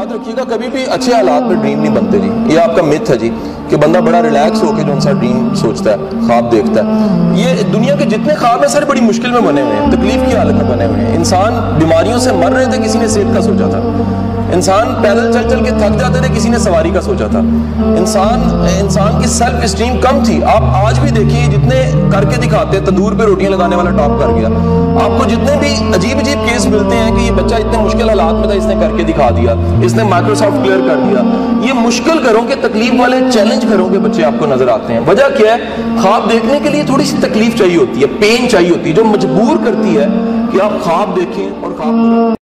याद रखिएगा, कभी भी अच्छे हालात में ड्रीम नहीं बनते जी। ये आपका मिथ है जी, कि बंदा बड़ा रिलैक्स होकर जो उनसा ड्रीम सोचता है, ख्वाब देखता है। ये दुनिया के जितने ख्वाब हैं, सारे, बड़ी मुश्किल में बने हुए हैं, तकलीफ़ की हालत में बने हुए हैं। इंसान बीमारियों से मर रहे थे, किसी ने सेहत का सोचा था। इंसान पैदल चल चल के थक जाते थे, किसी ने सवारी का सोचा था। इंसान इंसान की सेल्फ स्टीम कम थी। आप आज भी देखिए, जितने करके दिखाते तंदूर पे रोटियाँ लगाने वाला टॉप कर गया। आपको जितने भी अजीब अजीब मिलते हैं कि ये बच्चा इतने मुश्किल हालात में था, इसने करके दिखा दिया। इसने माइक्रोसॉफ्ट क्लियर कर दिया। ये मुश्किल घरों के तकलीफ़ वाले चैलेंज घरों के बच्चे आपको नज़र आते हैं। वजह क्या है? ख्वाब देखने के लिए थोड़ी सी तकलीफ़ चाहिए होती है पेन चाहिए होती है, जो मजबूर करती है कि आप ख्वाब देखें और ख्वाब